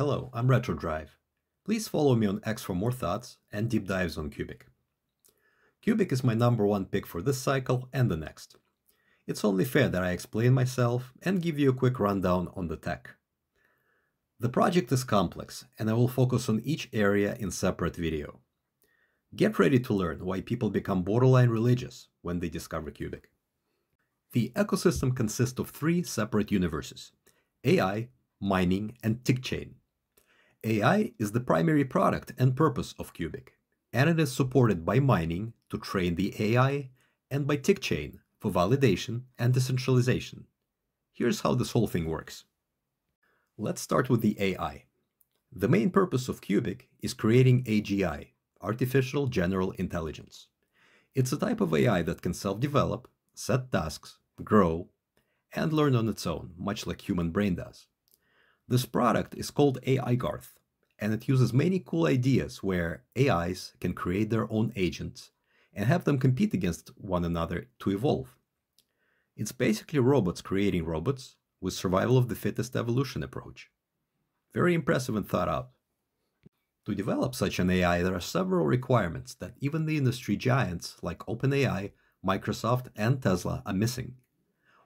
Hello, I'm RetroDrive. Please follow me on X for more thoughts and deep dives on Qubic. Qubic is my number one pick for this cycle and the next. It's only fair that I explain myself and give you a quick rundown on the tech. The project is complex and I will focus on each area in separate video. Get ready to learn why people become borderline religious when they discover Qubic. The ecosystem consists of three separate universes AI, mining, and TickChain. AI is the primary product and purpose of Qubic, and it is supported by mining to train the AI and by TickChain for validation and decentralization. Here's how this whole thing works. Let's start with the AI. The main purpose of Qubic is creating AGI, Artificial General Intelligence. It's a type of AI that can self-develop, set tasks, grow, and learn on its own, much like human brain does. This product is called Aigarth, and it uses many cool ideas where AIs can create their own agents and have them compete against one another to evolve. It's basically robots creating robots with survival of the fittest evolution approach. Very impressive and thought out. To develop such an AI, there are several requirements that even the industry giants like OpenAI, Microsoft, and Tesla are missing.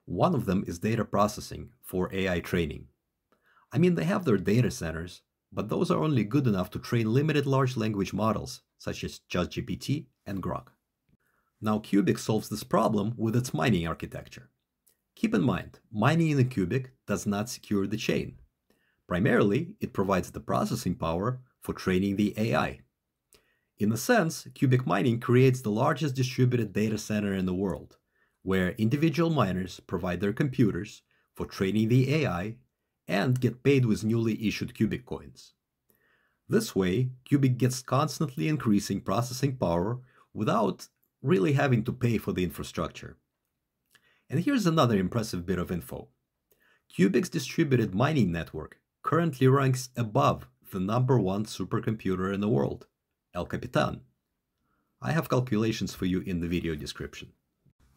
One of them is data processing for AI training. I mean, they have their data centers, but those are only good enough to train limited large language models, such as ChatGPT and Grok. Now, Qubic solves this problem with its mining architecture. Keep in mind, mining in a Qubic does not secure the chain. Primarily, it provides the processing power for training the AI. In a sense, Qubic mining creates the largest distributed data center in the world, where individual miners provide their computers for training the AI and get paid with newly issued Qubic coins. This way, Qubic gets constantly increasing processing power without really having to pay for the infrastructure. And here's another impressive bit of info. Qubic's distributed mining network currently ranks above the number one supercomputer in the world, El Capitan. I have calculations for you in the video description.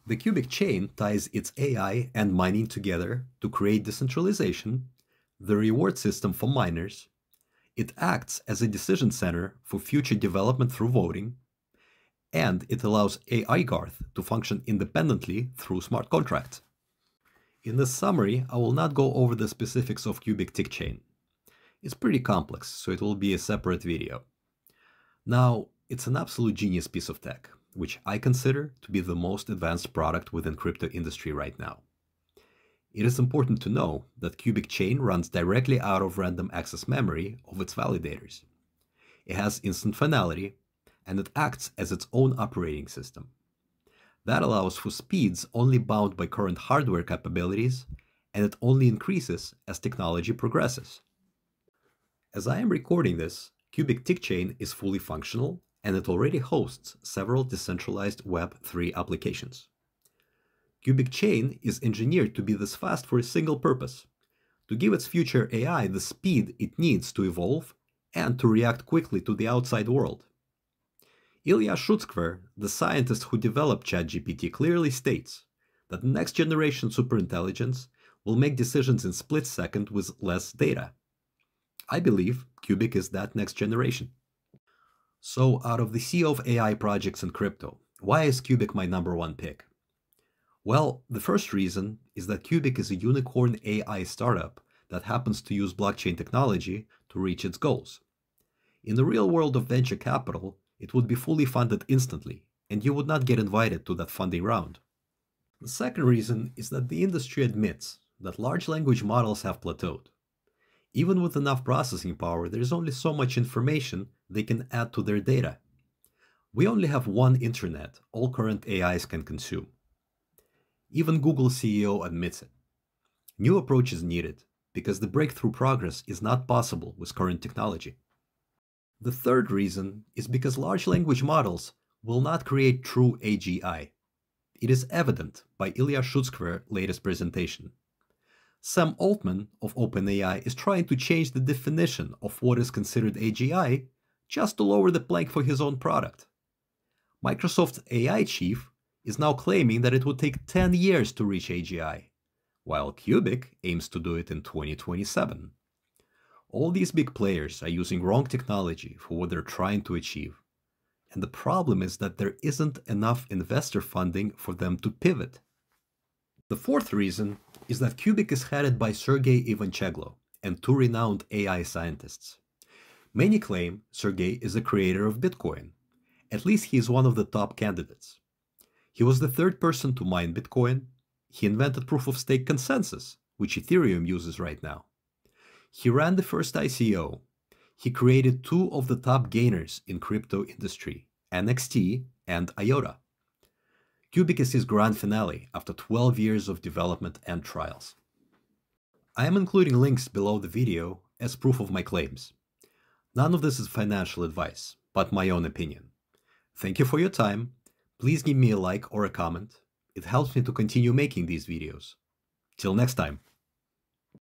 The Qubic chain ties its AI and mining together to create decentralization the reward system for miners. It acts as a decision center for future development through voting, and it allows Aigarth to function independently through smart contracts. In this summary, I will not go over the specifics of Qubic Tick Chain. It's pretty complex, so it will be a separate video. Now, it's an absolute genius piece of tech, which I consider to be the most advanced product within crypto industry right now. It is important to know that Qubic Chain runs directly out of random access memory of its validators. It has instant finality, and it acts as its own operating system. That allows for speeds only bound by current hardware capabilities, and it only increases as technology progresses. As I am recording this, Qubic TickChain is fully functional, and it already hosts several decentralized Web3 applications. Qubic Chain is engineered to be this fast for a single purpose to give its future AI the speed it needs to evolve and to react quickly to the outside world. Ilya Sutskever, the scientist who developed ChatGPT, clearly states that next generation superintelligence will make decisions in split second with less data. I believe Qubic is that next generation. So, out of the sea of AI projects in crypto, why is Qubic my number one pick? Well, the first reason is that Qubic is a unicorn AI startup that happens to use blockchain technology to reach its goals. In the real world of venture capital, it would be fully funded instantly, and you would not get invited to that funding round. The second reason is that the industry admits that large language models have plateaued. Even with enough processing power, there is only so much information they can add to their data. We only have one internet all current AIs can consume. Even Google CEO admits it. New approach is needed because the breakthrough progress is not possible with current technology. The third reason is because large language models will not create true AGI. It is evident by Ilya Sutskever's latest presentation. Sam Altman of OpenAI is trying to change the definition of what is considered AGI just to lower the plank for his own product. Microsoft's AI chief is now claiming that it would take 10 years to reach AGI, while Qubic aims to do it in 2027. All these big players are using wrong technology for what they're trying to achieve. And the problem is that there isn't enough investor funding for them to pivot. The fourth reason is that Qubic is headed by Sergey Ivancheglo and two renowned AI scientists. Many claim Sergey is the creator of Bitcoin. At least he is one of the top candidates. He was the third person to mine Bitcoin. He invented proof of stake consensus, which Ethereum uses right now. He ran the first ICO. He created two of the top gainers in crypto industry, NXT and IOTA. Qubic is his grand finale after 12 years of development and trials. I am including links below the video as proof of my claims. None of this is financial advice, but my own opinion. Thank you for your time. Please give me a like or a comment. It helps me to continue making these videos. Till next time.